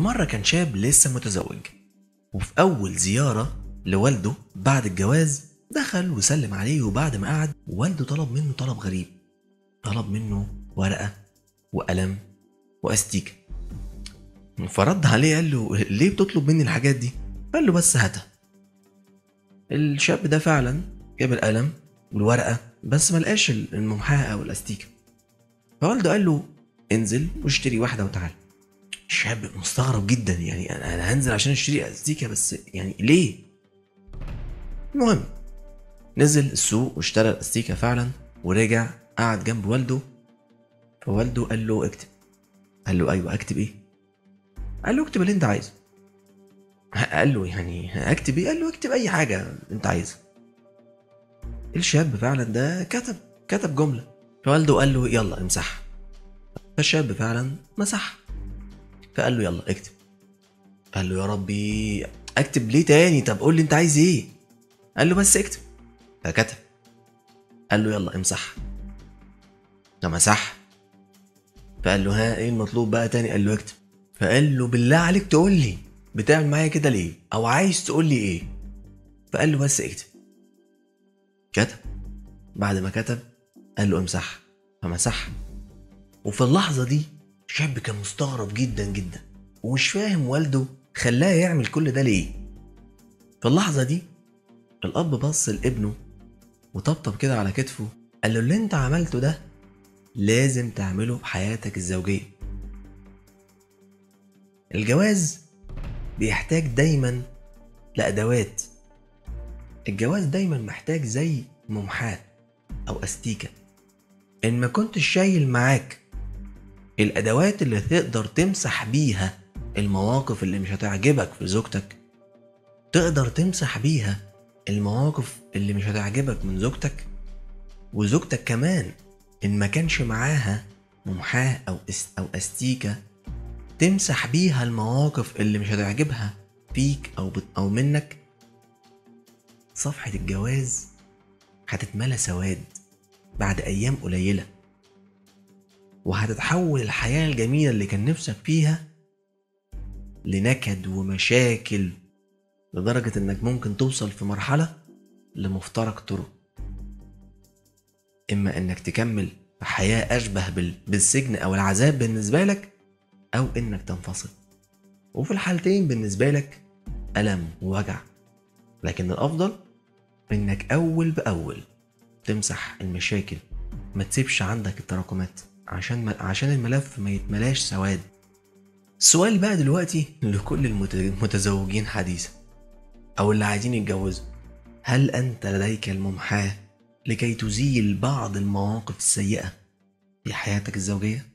مرة كان شاب لسه متزوج وفي أول زيارة لوالده بعد الجواز دخل وسلم عليه وبعد ما قعد والده طلب منه طلب غريب طلب منه ورقة وقلم وأستيكة فرد عليه قال له ليه بتطلب مني الحاجات دي؟ قال له بس هاتها. الشاب ده فعلا جاب القلم والورقة بس ما لقاش الممحاة أو الأستيكة فوالده قال له انزل واشتري واحدة وتعال. الشاب مستغرب جدا. يعني أنا هنزل عشان أشتري أستيكة بس يعني ليه؟ المهم نزل السوق واشترى الأستيكة فعلا ورجع قعد جنب والده. فوالده قال له اكتب. قال له أيوه أكتب إيه؟ قال له اكتب اللي أنت عايزه. قال له يعني أكتب إيه؟ قال له اكتب أي حاجة أنت عايزها. الشاب فعلا ده كتب كتب جملة. فوالده قال له يلا امسحها. فالشاب فعلا مسحها. فقال له يلا اكتب. قال له يا ربي اكتب ليه تاني؟ طب قول لي انت عايز إيه؟ قال له بس اكتب. فكتب. قال له يلا امسحها. فمسحها فقال له ها إيه المطلوب بقى تاني؟ قال له اكتب. فقال له بالله عليك تقول لي بتعمل معايا كده ليه؟ أو عايز تقول لي إيه؟ فقال له بس اكتب. كتب. بعد ما كتب قال له امسحها. فمسحها. وفي اللحظة دي شاب كان مستغرب جدا جدا ومش فاهم والده خلاه يعمل كل ده ليه. في اللحظة دي الأب بص لابنه وطبطب كده على كتفه قال له اللي أنت عملته ده لازم تعمله في حياتك الزوجية. الجواز بيحتاج دايما لأدوات. الجواز دايما محتاج زي ممحاة أو أستيكة. إن ما كنتش شايل معاك الأدوات اللي تقدر تمسح بيها المواقف اللي مش هتعجبك في زوجتك. تقدر تمسح بيها المواقف اللي مش هتعجبك من زوجتك. وزوجتك كمان إن ما كانش معاها ممحاة أو أس أو أستيكة تمسح بيها المواقف اللي مش هتعجبها فيك بت أو منك. صفحة الجواز هتتملى سواد بعد أيام قليلة. وهتتحول الحياة الجميلة اللي كان نفسك فيها لنكد ومشاكل لدرجة إنك ممكن توصل في مرحلة لمفترق طرق. إما إنك تكمل في حياة بال- بالسجن أو العذاب بالنسبة لك أو إنك تنفصل. وفي الحالتين بالنسبة لك ألم ووجع. لكن الأفضل إنك أول بأول تمسح المشاكل ما تسيبش عندك التراكمات. عشان عشان الملف ما يتملاش سواد السؤال بقى دلوقتي لكل المت- المتزوجين حديثا أو اللي عايزين يتجوزوا هل أنت لديك الممحاة لكي تزيل بعض المواقف السيئة في حياتك الزوجية؟